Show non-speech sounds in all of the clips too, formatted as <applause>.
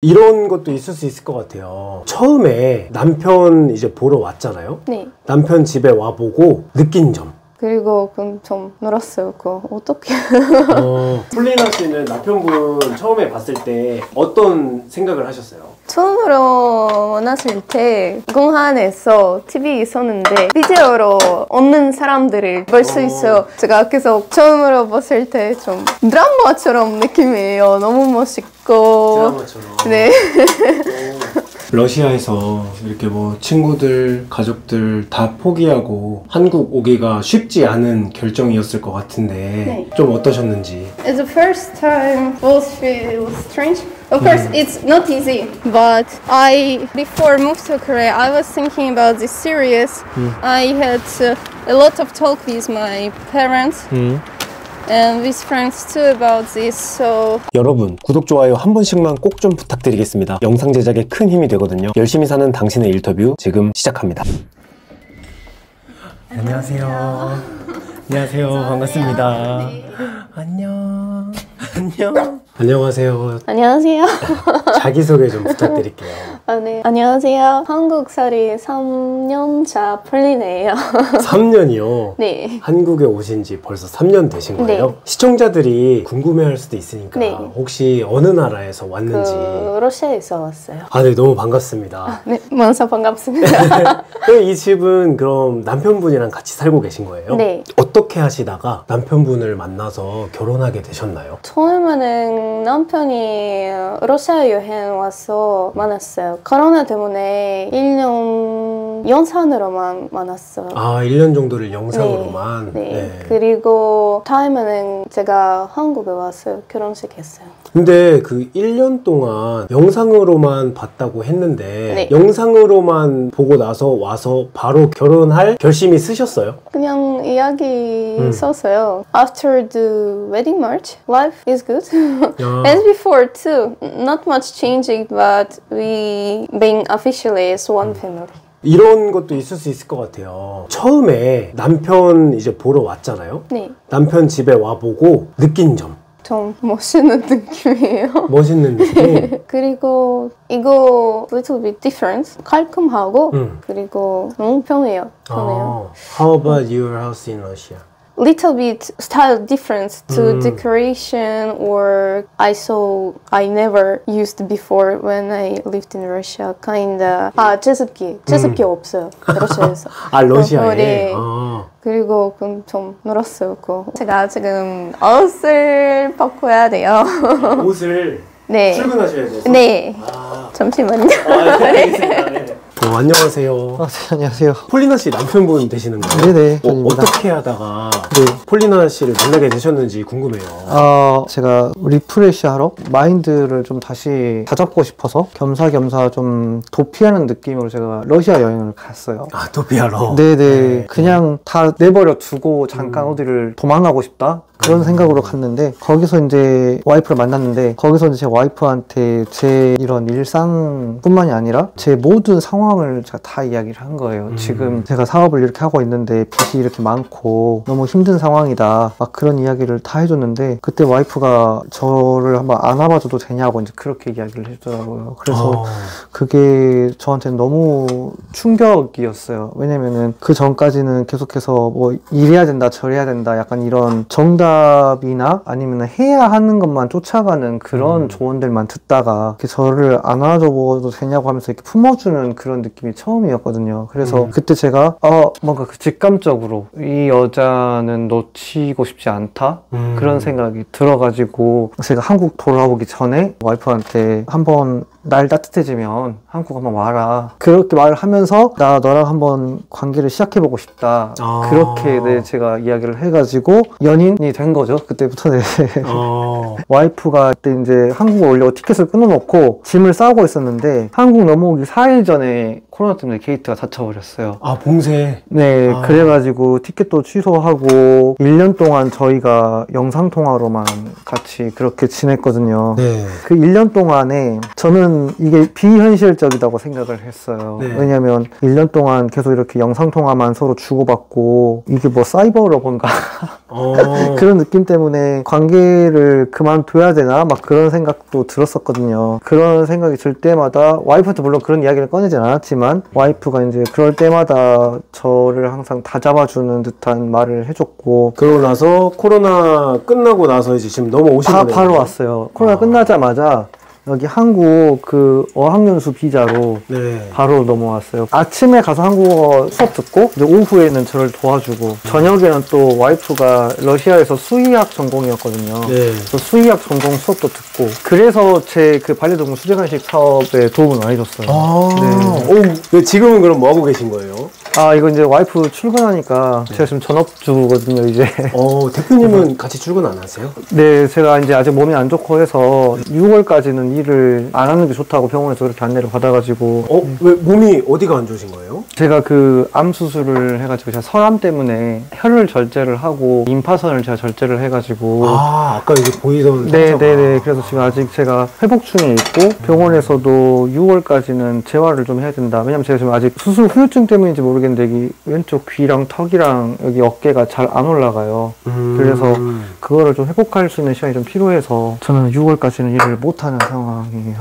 이런 것도 있을 수 있을 것 같아요. 처음에 남편 이제 보러 왔잖아요. 네. 남편 집에 와보고 느낀 점. 그리고 그럼 좀 놀았어요. 그거 어떻게? 어, <laughs> 폴리나 씨는 남편분 처음에 봤을 때 어떤 생각을 하셨어요? 처음으로 만났을 때 공항에서 TV 있었는데 비디오로 없는 사람들을 볼수 어. 있어요. 제가 계속 처음으로 봤을 때 좀 드라마처럼 느낌이에요. 너무 멋있고. 드라마처럼. 네. <laughs> 러시아에서 이렇게 뭐 친구들, 가족들 다 포기하고 한국 오기가 쉽지 않은 결정이었을 것 같은데 네. 좀 어떠셨는지. It's the first time both feel strange. Of course, it's not easy, but I before moved to Korea, I was thinking about this series. I had uh, a lot of talk with my parents and with friends too about this. So 여러분 구독 좋아요 한 번씩만 꼭 좀 부탁드리겠습니다. 영상 제작에 큰 힘이 되거든요. 열심히 사는 당신의 인터뷰 지금 시작합니다. 안녕하세요. 안녕하세요. 반갑습니다. 안녕. 안녕. 안녕하세요. 안녕하세요. 자기소개 좀 부탁드릴게요. 아, 네. 안녕하세요. 한국살이 3년차 폴리네예요. 3년이요. <laughs> 네. 한국에 오신 지 벌써 3년 되신 거예요? 네. 시청자들이 궁금해할 수도 있으니까 네. 혹시 어느 나라에서 왔는지 그 러시아에서 왔어요. 아, 네, 너무 반갑습니다. 네, 먼저 반갑습니다. 그럼 <laughs> 이 집은 그럼 남편분이랑 같이 살고 계신 거예요? 네. 어떻게 하시다가 남편분을 만나서 결혼하게 되셨나요? 처음에는 남편이 러시아 여행 와서 만났어요. 코로나 때문에 1년 연산으로만 만났어요. 아, 1년 정도를 영상으로만. 네. 그리고 다음에는 제가 한국에 와서 결혼식 했어요. 근데 그 1년 동안 영상으로만 봤다고 했는데 네. 영상으로만 보고 나서 와서 바로 결혼할 결심이 쓰셨어요? 그냥 이야기 음. 썼어요. After the wedding march, life is good. 아. <laughs> As before too, not much changing, but we being officially as one family. 이런 것도 있을 수 있을 것 같아요. 처음에 남편 이제 보러 왔잖아요. 네, 남편 집에 와보고 느낀 점. 좀 멋있는 <laughs> 느낌이에요. 멋있는 느낌. <laughs> 그리고 이거 little bit different, 깔끔하고 음. 그리고 너무 편해요. 편해요. 아, how about your house in Russia? Little bit style difference to 음. decoration or I saw I never used before when I lived in Russia. Kinda 아 제습기 제습기 없어요 러시아에서. 아, 러시아에? 어, 네. 아, 그리고 그럼 좀 놀았어요 그거. 제가 지금 옷을 바꿔야 돼요. 옷을 네. 출근하셔야 돼서. 네. 아, 잠시만요. 아, 네. 네. 어, 안녕하세요. 아, 네, 안녕하세요. 폴리나 씨 남편분 되시는 거예요? 네네, 어, 저입니다. 어떻게 하다가 네. 폴리나 씨를 만나게 되셨는지 궁금해요. 아, 제가 refresh 하러 마인드를 좀 다시 다잡고 싶어서 겸사겸사 좀 도피하는 느낌으로 제가 러시아 여행을 갔어요. 아, 도피하러? 네네. 네. 그냥 다 내버려 두고 잠깐 음. 어디를 도망가고 싶다? 그런 생각으로 갔는데, 거기서 이제 와이프를 만났는데, 거기서 이제 제 와이프한테 제 이런 일상뿐만이 아니라 제 모든 상황을 제가 다 이야기를 한 거예요. 음. 지금 제가 사업을 이렇게 하고 있는데 빚이 이렇게 많고 너무 힘든 상황이다. 막 그런 이야기를 다 해줬는데, 그때 와이프가 저를 한번 안아봐줘도 되냐고 이제 그렇게 이야기를 해주더라고요. 그래서 어, 그게 저한테는 너무 충격이었어요. 왜냐면은 그 전까지는 계속해서 뭐 이래야 된다, 저래야 된다, 약간 이런 정답 이나 아니면 해야 하는 것만 쫓아가는 그런 음. 조언들만 듣다가 이렇게 저를 안아줘도 되냐고 하면서 이렇게 품어주는 그런 느낌이 처음이었거든요. 그래서 음. 그때 제가 어 뭔가 그 직감적으로 이 여자는 놓치고 싶지 않다 음. 그런 생각이 들어가지고 제가 한국 돌아오기 전에 와이프한테 한번 날 따뜻해지면 한국 한번 와라 그렇게 말을 하면서 나 너랑 한번 관계를 시작해보고 싶다 아. 그렇게 네, 제가 이야기를 해가지고 연인이 된 거죠 그때부터 네. 어, <laughs> 와이프가 그때 이제 한국 원래 티켓을 끊어놓고 짐을 싸고 있었는데 한국 넘어오기 4일 전에 코로나 때문에 게이트가 닫혀버렸어요 아, 봉쇄. 네, 아. 그래가지고 티켓도 취소하고 1년 동안 저희가 영상통화로만 같이 그렇게 지냈거든요. 네. 그 1년 동안에 저는 저는 이게 비현실적이라고 생각을 했어요. 네. 왜냐면 1년 동안 계속 이렇게 영상통화만 서로 주고받고 이게 뭐 사이버로 뭔가 어. <laughs> 그런 느낌 때문에 관계를 그만둬야 되나 막 그런 생각도 들었었거든요. 그런 생각이 들 때마다 와이프한테 물론 그런 이야기를 꺼내진 않았지만 와이프가 이제 그럴 때마다 저를 항상 다 잡아주는 듯한 말을 해줬고 그러고 나서 코로나 끝나고 나서 이제 지금 넘어오신 바, 거네요. 바로 왔어요. 코로나 아. 끝나자마자 여기 한국 그 어학연수 비자로 네. 바로 넘어왔어요. 아침에 가서 한국어 수업 듣고 이제 오후에는 저를 도와주고 저녁에는 또 와이프가 러시아에서 수의학 전공이었거든요. 네. 그래서 수의학 전공 수업도 듣고 그래서 제 그 반려동물 수제간식 사업에 도움을 많이 줬어요. 아, 네. 오, 네, 지금은 그럼 뭐 하고 계신 거예요? 아 이거 이제 와이프 출근하니까 제가 지금 전업주거든요 이제. 어, 대표님은 같이 출근 안 하세요? 네, 제가 이제 아직 몸이 안 좋고 해서 6월까지는 일을 안 하는 게 좋다고 병원에서 그렇게 안내를 받아가지고 어, 왜 몸이 어디가 안 좋으신 거예요? 제가 그 암 수술을 해가지고 제가 설암 때문에 혈을 절제를 하고 임파선을 제가 절제를 해가지고 아, 아까 여기 보이던 네, 상처가. 네, 네. 그래서 지금 아직 제가 회복 중에 있고 병원에서도 6월까지는 재활을 좀 해야 된다. 왜냐면 제가 지금 아직 수술 후유증 때문인지 모르겠는데 이 왼쪽 귀랑 턱이랑 여기 어깨가 잘 안 올라가요. 음. 그래서 그거를 좀 회복할 수 있는 시간이 좀 필요해서 저는 6월까지는 일을 못 하는 상황이에요.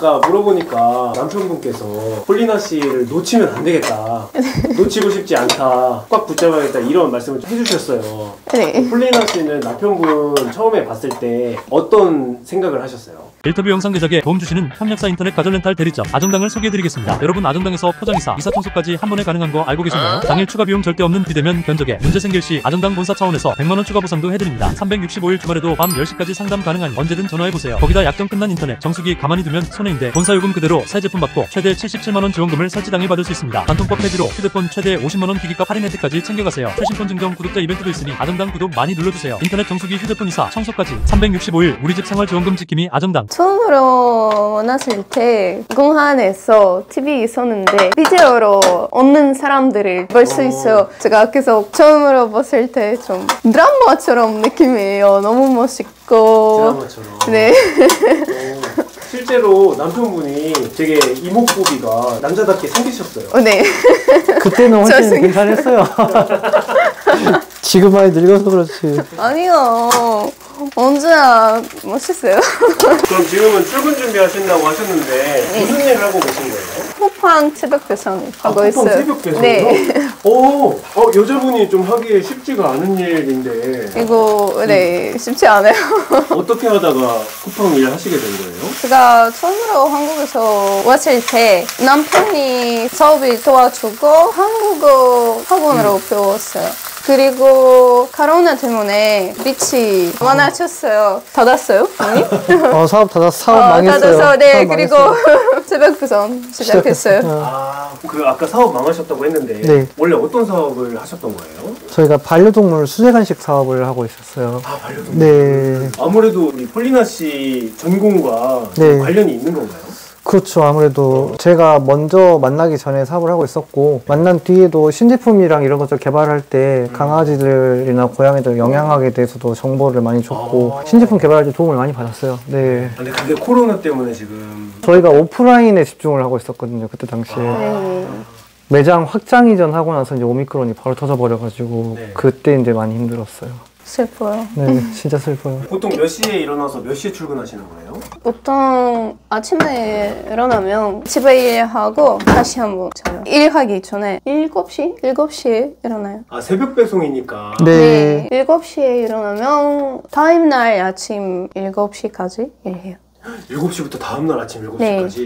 아까 물어보니까 남편분께서 폴리나 씨를 놓치면 안 되겠다. <laughs> 놓치고 싶지 않다. 꽉 붙잡아야겠다. 이런 말씀을 해주셨어요. 네. 폴리나 씨는 남편분 처음에 봤을 때 어떤 생각을 하셨어요? 인터뷰 영상 제작에 도움 주시는 협력사 인터넷 가전렌탈 대리점 아정당을 소개해드리겠습니다. 여러분 아정당에서 포장이사, 이사 청소까지 한 번에 가능한 거 알고 계신가요? 당일 추가 비용 절대 없는 비대면 견적에 문제 생길 시 아정당 본사 차원에서 100만 원 추가 보상도 해드립니다. 365일 주말에도 밤 10시까지 상담 가능하니 언제든 전화해보세요. 거기다 약정 끝난 인터넷 정수기 가만히 두면 손해 인데 본사 요금 그대로 새 제품 받고 최대 77만 원 지원금을 설치 당일 받을 수 있습니다. 단통법 폐지로 휴대폰 최대 50만 원 기기값 할인 혜택까지 챙겨가세요. 최신폰 증정 구독자 이벤트도 있으니 아정당 구독 많이 눌러주세요. 인터넷 정수기 휴대폰 이사 청소까지 365일 우리 집 생활 지원금 지킴이 아정당. 처음으로 만났을 때 공항에서 TV 있었는데 비디오로 없는 사람들을 볼 수 있어요. 제가 계속 처음으로 봤을 때 좀 드라마처럼 느낌이에요. 너무 멋있고. 드라마처럼. 네. <laughs> 어, 실제로 남편분이 되게 이목구비가 남자답게 생기셨어요. 어, 네. 그때는 훨씬. 괜찮았어요. <laughs> 지금 많이 늙어서 그렇지. 아니요. 언제나 멋있어요. 그럼 지금은 출근 준비하신다고 하셨는데 무슨 일을 하고 계신 거예요? 쿠팡 새벽 배송 하고 아, 있어요. 쿠팡 새벽 배송이요? 네. 오, 어, 여자분이 좀 하기 쉽지가 않은 일인데 이거 네 쉽지 않아요. <laughs> 어떻게 하다가 쿠팡 일 하시게 된 거예요? 제가 처음으로 한국에서 왔을 때 남편이 수업을 도와주고 한국어 학원으로 배웠어요. 그리고 코로나 때문에 빛이 많아졌어요. 닫았어요? 아니? <laughs> 어, 사업 닫아서 사업 망했어요. 닫아서 네 사업 그리고. <laughs> 새벽 배송 시작했어요. 어. 아, 그 아까 사업 망하셨다고 했는데 네. 원래 어떤 사업을 하셨던 거예요? 저희가 반려동물 수제간식 사업을 하고 있었어요. 아, 반려동물. 네. 아무래도 우리 폴리나 씨 전공과 네. 관련이 있는 건가요? 그렇죠. 아무래도 제가 먼저 만나기 전에 사업을 하고 있었고 만난 뒤에도 신제품이랑 이런 것들 개발할 때 강아지들이나 고양이들 영양학에 대해서도 정보를 많이 줬고 아. 신제품 개발할 때 도움을 많이 받았어요. 네. 근데 근데 코로나 때문에 지금 저희가 오프라인에 집중을 하고 있었거든요. 그때 당시에. 네. 매장 확장 이전 하고 나서 이제 오미크론이 바로 터져버려가지고 네. 그때 이제 많이 힘들었어요. 슬퍼요. 네, 진짜 슬퍼요. 보통 몇 시에 일어나서 몇 시에 출근하시는 거예요? 보통 아침에 일어나면 집에 일하고 다시 한번 자요. 일하기 전에 7시? 7시에 일어나요. 아 새벽 배송이니까 네. 7시에 일어나면 다음날 아침 7시까지 일해요. 7시부터 다음날 아침 7시까지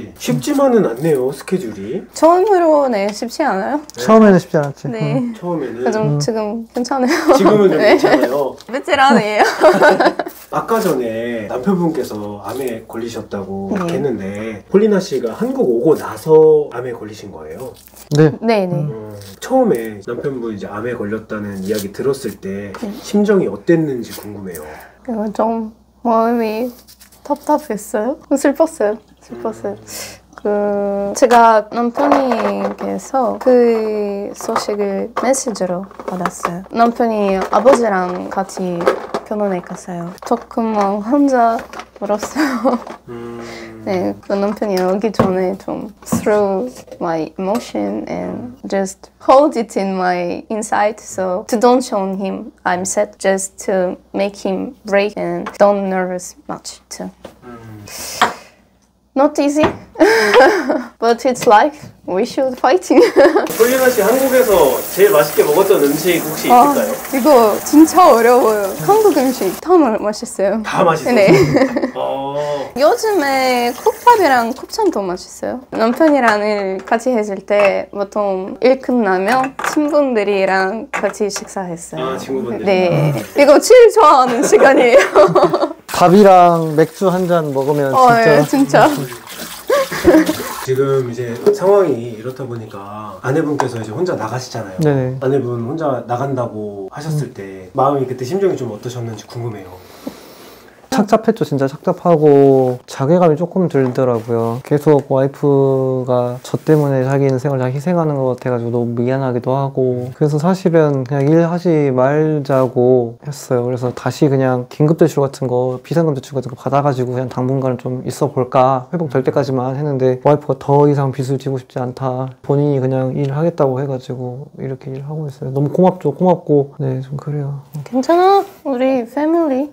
네. 쉽지만은 않네요 스케줄이 처음으로는 쉽지 않아요? 처음에는 쉽지 않았지. 네. 음. 처음에는 좀 지금 괜찮아요. 지금은 좀 <laughs> 네. 괜찮아요 베테랑이에요. <laughs> 아까 전에 남편분께서 암에 걸리셨다고 네. 했는데 폴리나 씨가 한국 오고 나서 암에 걸리신 거예요 네. 네 네. 음, 처음에 남편분 이제 암에 걸렸다는 이야기 들었을 때 네. 심정이 어땠는지 궁금해요 이거 좀 마음이 답답했어요. 슬펐어요. 슬펐어요. 그 제가 남편이께서 그 소식을 메시지로 받았어요. 남편이 아버지랑 같이 결혼해 갔어요. 조금만 혼자 울었어요. 네, 그 남편이 오기 전에 좀 through my emotion and just hold it in my inside. So to don't show him I'm sad, just to make him break and don't nervous much too. Not easy, <laughs> but it's life. We should fighting. <laughs> 폴리나 씨 한국에서 제일 맛있게 먹었던 음식 혹시 아, 있을까요? 이거 진짜 어려워요. 한국 음식 다 마- 맛있어요. 다 맛있어요. 네. <laughs> 어, 요즘에 국밥이랑 곱창도 맛있어요. 남편이랑 일 같이 했을 때 보통 일 끝나면 친구들이랑 같이 식사했어요. 아, 친구분들이랑. 네. 이거 제일 좋아하는 <laughs> 시간이에요. 밥이랑 맥주 한 잔 먹으면 어, 진짜 네, 진짜. <laughs> 지금 이제 상황이 이렇다 보니까 아내분께서 이제 혼자 나가시잖아요. 네네. 아내분 혼자 나간다고 하셨을 때 마음이 그때 심정이 좀 어떠셨는지 궁금해요. 착잡했죠. 진짜 착잡하고 자괴감이 조금 들더라고요. 계속 와이프가 저 때문에 자기 인생을 다 희생하는 것 같아가지고 너무 미안하기도 하고 그래서 사실은 그냥 일하지 말자고 했어요. 그래서 다시 그냥 긴급대출 같은 거 비상금 대출 같은 거 받아가지고 그냥 당분간 좀 있어 볼까 회복될 때까지만 했는데 와이프가 더 이상 빚을 지고 싶지 않다. 본인이 그냥 일하겠다고 해가지고 이렇게 일하고 있어요. 너무 고맙죠. 고맙고. 네 좀 그래요. 괜찮아. 우리 패밀리.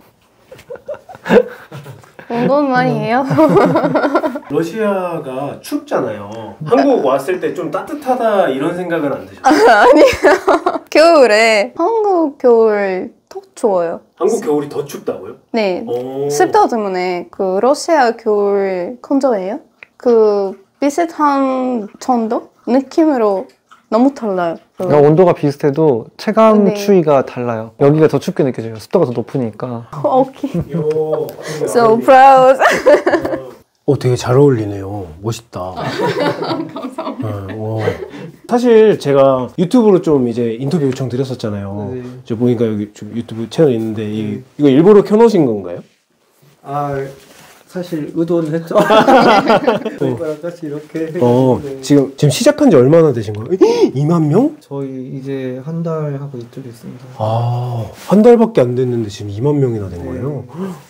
운동 많이 해요. <laughs> 러시아가 춥잖아요. 한국 왔을 때 좀 따뜻하다 이런 생각은 안 드셨어요? 아니요. <laughs> 겨울에 한국 겨울 더 좋아요. 한국 겨울이 더 춥다고요? 네. 오. 습도 때문에 그 러시아 겨울 건조해요? 그 비슷한 정도 느낌으로 너무 달라요. 그 그러니까 온도가 비슷해도 체감 네. 추위가 달라요. 여기가 더 춥게 느껴져요. 습도가 더 높으니까. 오케이. <laughs> 요. So proud. 어, 되게 잘 어울리네요. 멋있다. <laughs> 감사합니다. 사실 제가 유튜브로 좀 이제 인터뷰 요청 드렸었잖아요. 네. 저 보니까 여기 좀 유튜브 채널 있는데 이, 이거 일부러 켜놓으신 건가요? 아 사실 의도는 했죠. <laughs> 저희랑 같이 이렇게. 어, 지금 지금 시작한 지 얼마나 되신 거예요? <gasps> 2만 명? 저희 이제 한 달 하고 이틀 됐습니다. 아, 한 달밖에 안 됐는데 지금 2만 명이나 된 거예요.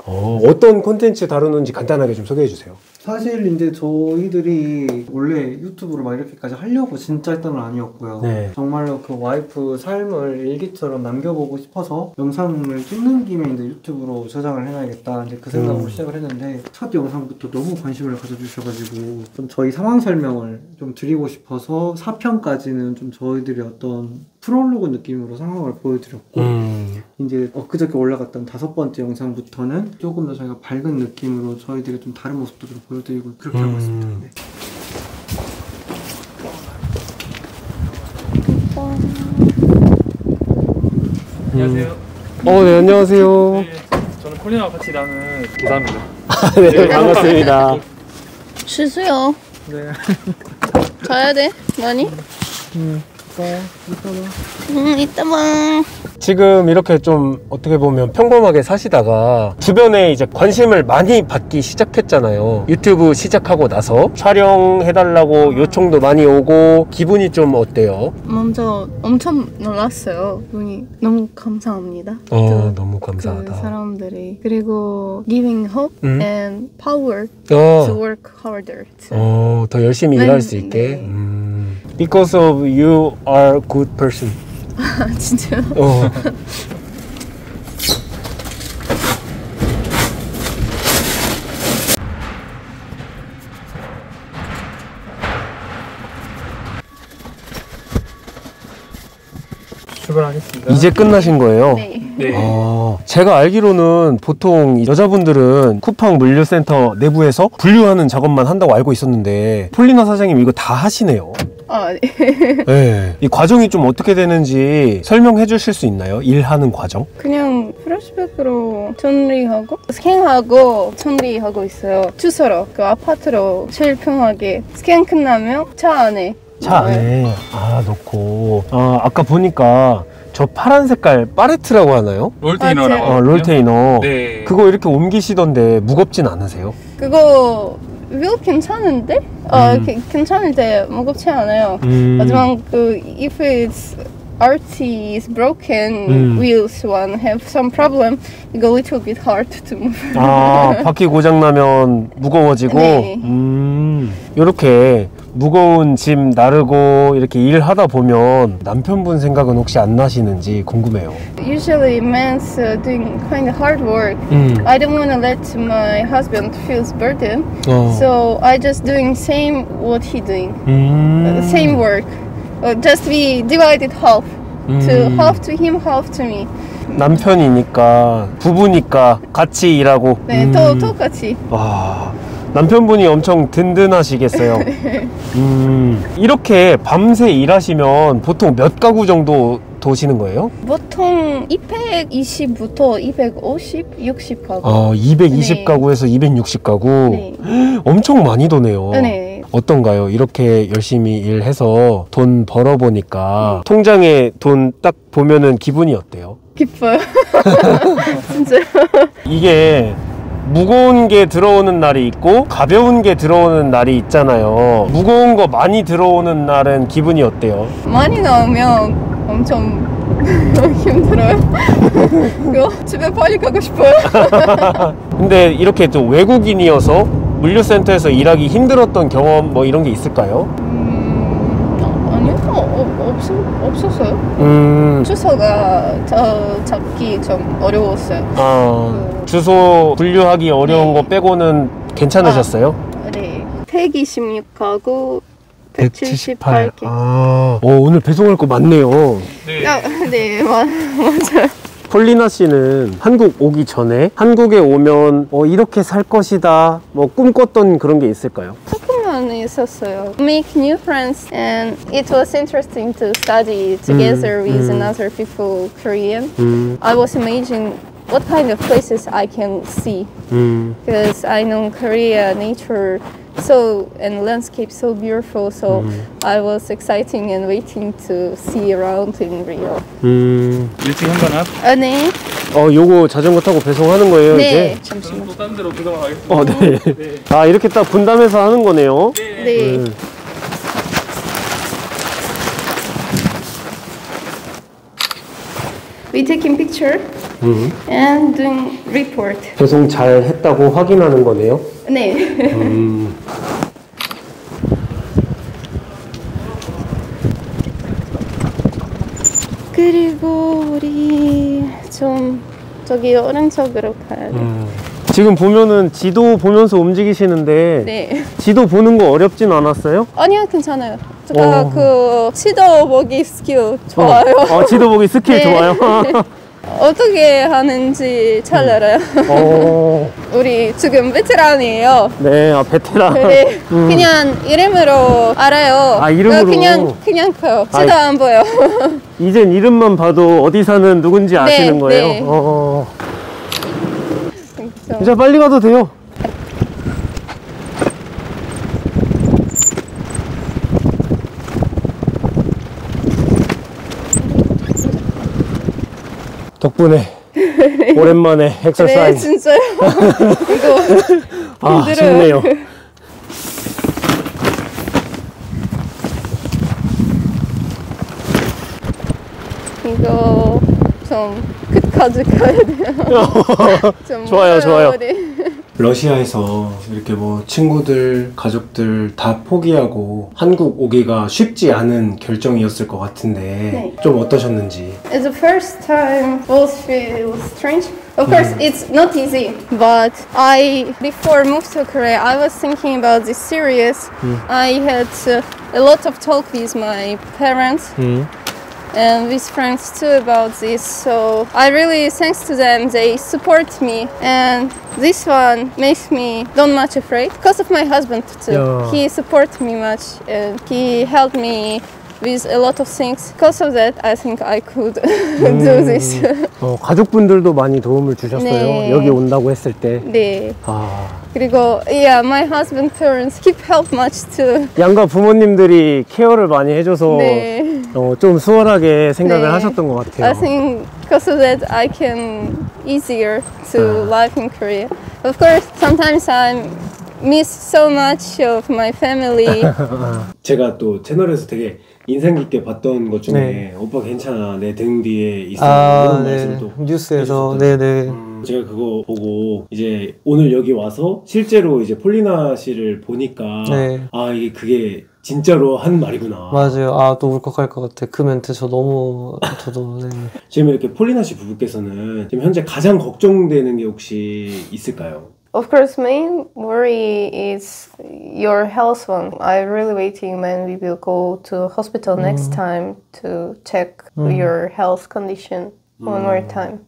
어, 어떤 콘텐츠 다루는지 간단하게 좀 소개해 주세요. 사실 이제 저희들이 원래 유튜브를 막 이렇게까지 하려고 진짜 했던 건 아니었고요. 네. 정말로 그 와이프 삶을 일기처럼 남겨보고 싶어서 영상을 찍는 김에 이제 유튜브로 저장을 해놔야겠다. 이제 그 생각으로 음. 시작을 했는데 첫 영상부터 너무 관심을 가져주셔가지고 좀 저희 상황 설명을 좀 드리고 싶어서 4편까지는 좀 저희들이 어떤 프롤로그 느낌으로 상황을 보여드렸고 음, 이제 엊그저께 올라갔던 다섯 번째 영상부터는 조금 더 저희가 밝은 느낌으로 저희들의 좀 다른 모습도 좀 보여드리고 그렇게 하고 있습니다. 음. 네. 안녕하세요. 어, 네, 안녕하세요. 네, 저는 콜린하고 같이 일하는 기사입니다. <laughs> 네, 반갑습니다. 쉬세요. 네. 자야 돼? 많이? 음, 이따 이따가. 음, 이따 봐. 지금 이렇게 좀 어떻게 보면 평범하게 사시다가 주변에 이제 관심을 많이 받기 시작했잖아요. 유튜브 시작하고 나서 촬영해달라고 요청도 많이 오고 기분이 좀 어때요? 먼저 엄청 놀랐어요. 분이 너무 감사합니다. 어, 그, 너무 그 감사하다. 사람들이 그리고 giving hope 음. and power to 어, work harder. 어, 더 열심히 네, 일할 수 있게. 네. 음. Because of you are good person. 아, <laughs> 진짜요? 어. 출발하겠습니다. 이제 끝나신 거예요? 네. 네. 아, 제가 알기로는 보통 여자분들은 쿠팡 물류센터 내부에서 분류하는 작업만 한다고 알고 있었는데 폴리나 사장님 이거 다 하시네요. 아, 네. <laughs> 네. 이 과정이 좀 어떻게 되는지 설명해 주실 수 있나요? 일하는 과정? 그냥 프레시백으로 정리하고 스캔하고 정리하고 있어요. 주소로 그 아파트로 제일 편하게 스캔 끝나면 차 안에 차 네. 안에 아 넣고 아 아까 보니까 저 파란 색깔 파레트라고 하나요? 롤테이너라고. 어 하거든요. 롤테이너 네. 그거 이렇게 옮기시던데 무겁진 않으세요? 그거 왜 괜찮은데? 어, 음. 게- 괜찮은데 무겁지 않아요. 음. 하지만 그 if it's RT is broken, Mm. wheels one have some problem, a little bit hard to move. 아, 바퀴 고장 나면 무거워지고. 네. 음. 이렇게 무거운 짐 나르고 이렇게 일하다 보면 남편분 생각은 혹시 안 나시는지 궁금해요. Usually, men's uh, doing kind of hard work. 음. I don't want to let my husband feels burden, 어. so I just doing same what he doing, 음. uh, same work. Uh, just we divided half to 음. half to him, half to me. 남편이니까 부부니까 같이 일하고. 네, 음. 또 똑같이. 와. 남편분이 엄청 든든하시겠어요. <laughs> 음. 이렇게 밤새 일하시면 보통 몇 가구 정도 도시는 거예요? 보통 220부터 250, 60 가고. 아, 220 네. 가구에서 260 가구. 네. 엄청 많이 도네요. 네. 어떤가요? 이렇게 열심히 일해서 돈 벌어보니까 통장에 돈 딱 보면은 기분이 어때요? 기뻐요. <laughs> 진짜. 이게 무거운 게 들어오는 날이 있고 가벼운 게 들어오는 날이 있잖아요. 무거운 거 많이 들어오는 날은 기분이 어때요? 많이 나오면 엄청 <laughs> 힘들어요. 그거 집에 빨리 가고 싶어요. <laughs> 근데 이렇게 또 외국인이어서 물류센터에서 일하기 힘들었던 경험 뭐 이런 게 있을까요? 음, 없, 없었어요. 음, 주소가 저 잡기 좀 어려웠어요. 아, 주소 분류하기 어려운 네. 거 빼고는 괜찮으셨어요? 네. 126가구 178개. 아, 오, 오늘 배송할 거 많네요. 네. 아, 네, 맞, 맞아요. 폴리나 씨는 한국 오기 전에 한국에 오면 어, 이렇게 살 것이다 뭐 꿈꿨던 그런 게 있을까요? 조금만 있었어요. Make new friends and it was interesting to study together 음, with 음. another people Korean. 음, I was imagining what kind of places I can see 음, because I know Korea nature so and landscape so beautiful so I was exciting and waiting to see around in Rio. 음. 일찍 한번 앞. 아, 네. 어, 요거 자전거 타고 배송하는 거예요, 네. 이제? 잠시만. 또딴 데로. 어, 네. 아, 이렇게 딱 분담해서 하는 거네요. 네. 음. We taking picture 음. and doing report. 배송 잘 했다고 확인하는 거네요. 네. 음. 그리고 우리 좀 저기 오른쪽으로 가야 돼. 음. 지금 보면은 지도 보면서 움직이시는데 네. 지도 보는 거 어렵진 않았어요? 아니요, 괜찮아요. 제가 어. 그 지도 보기 스킬 좋아요. 어, 어, 지도 보기 스킬 <laughs> 네. 좋아요. <laughs> 어떻게 하는지 잘 알아요. 어, <laughs> 우리 지금 베테랑이에요. 네, 아, 베테랑. 네, 그냥 이름으로 알아요. 아, 이름으로? 그냥 그냥 커요. 지도 아, 안 보여. <laughs> 이젠 이름만 봐도 어디 사는 누군지 아시는 거예요? 네. 어, 좀 이제 빨리 가도 돼요. 덕분에 <laughs> 오랜만에 네, 엑서사이즈. 진짜요. <laughs> 이거 아, 힘들어요. 쉽네요. 이거 좀 끝까지 가야 돼요. <laughs> 좀 좋아요, 무서워요, 좋아요. 네. 러시아에서 이렇게 뭐 친구들, 가족들 다 포기하고 한국 오기가 쉽지 않은 결정이었을 것 같은데 네. 좀 어떠셨는지. It's the first time both feel strange. Of course, it's not easy, but I before moved to Korea, I was thinking about this serious. I had uh, a lot of talk with my parents 음. and with friends too about this. So I really thanks to them. They support me, and this one makes me don't much afraid because of my husband too. Yeah. He support me much and he helped me with a lot of things. Because of that, I think I could <laughs> do this. 어, 가족분들도 많이 도움을 주셨어요. 네. 여기 온다고 했을 때. 네. 아, 그리고 yeah, my husband parents keep help much too. 양가 부모님들이 케어를 많이 해줘서 네. 어, 좀 수월하게 생각을 네. 하셨던 것 같아요. I think because of that I can easier to Ah. live in Korea. Of course, sometimes I'm miss so much of my family. <laughs> 제가 또 채널에서 되게 인상 깊게 봤던 것 중에 네. 오빠 괜찮아 내 등 뒤에 있어 아, 이런 네. 말씀을 또 뉴스에서, 네네. 음, 제가 그거 보고 이제 오늘 여기 와서 실제로 이제 폴리나 씨를 보니까 네. 아 이게 그게 진짜로 한 말이구나. 맞아요. 아, 또 울컥할 것 같아. 그 멘트 저 너무, 저도, 네. 지금 이렇게 폴리나 씨 부부께서는 지금 현재 가장 걱정되는 게 혹시 있을까요? of course, main worry is your health one. I'm really waiting when we will go to hospital next time to check your health condition one more time.